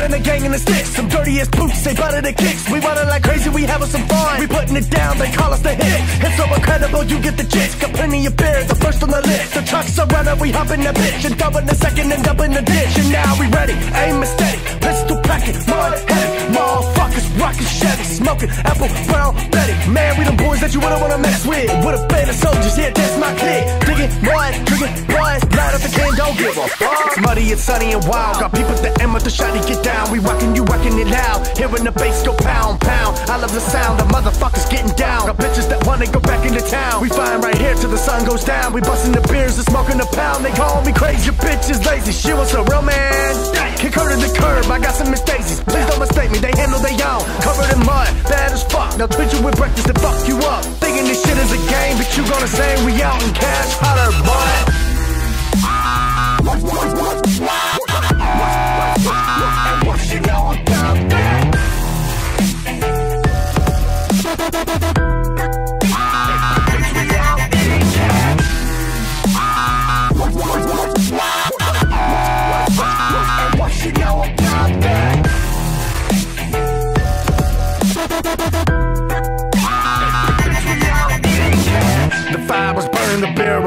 And of the gang in the sticks. Some dirty as boots, they butter the kicks. We running like crazy, we having some fun. We putting it down, they call us the hit. It's so incredible you get the gist. Got plenty of beers, the first on the list. The trucks are running, we hop in the bitch. And dump in the second and dump in the ditch. And now we ready, aim is steady. Pistol packing, mud heavy. Motherfuckers rocking Chevy, smoking apple brown Betty. Man, we them boys that you wouldn't wanna mess with. With a band of soldiers, yeah, that's my clique. Digging, mud, drinking, blood. Light up the can, don't give a fuck. Muddy, it's sunny and wild. Got people at the end with the shiny, get down. We rocking, you rocking it loud. Hearing the bass go pound, pound. I love the sound, the motherfuckers getting town. We flying right here till the sun goes down. We busting the beers and smoking the pound. They call me crazy, your bitch is lazy. She wants a real man. Kick her to the curb, I got some mistakes. Please don't mistake me, they handle they own. Covered in mud, bad as fuck. Now treat you with breakfast to fuck you up. Thinking this shit is a game, but you gonna say we out in cash. Holler, boy.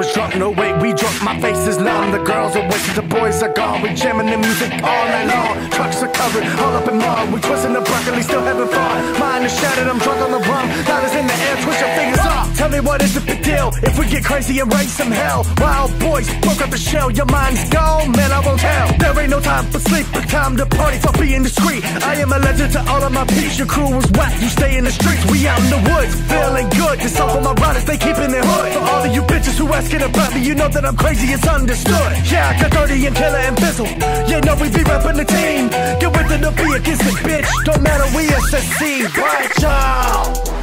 Was drunk. No wait, we drunk. My face is numb. The girls are wasted, the boys are gone. We jamming the music all night long. Trucks are covered, all up in mud. We twisting the broccoli, still having fun. Mind is shattered, I'm drunk on the rum. Dollars in the air, twist your fingers up. Tell me what is the big deal? If we get crazy and raise some hell, wild boys broke up the shell. Your mind's gone, man. I won't tell. There ain't no time for sleep, but time to party for being discreet. I am a legend to all of my peeps. Your crew was whack, you stay in the streets. We out in the woods, feeling good. This all for my riders, they keep in asking about me, you know that I'm crazy, it's understood. Yeah, I got 30 and killer and fizzle. Yeah, no, we be repping the team. Get with it to be against it, bitch. Don't matter, we SSC, right, y'all?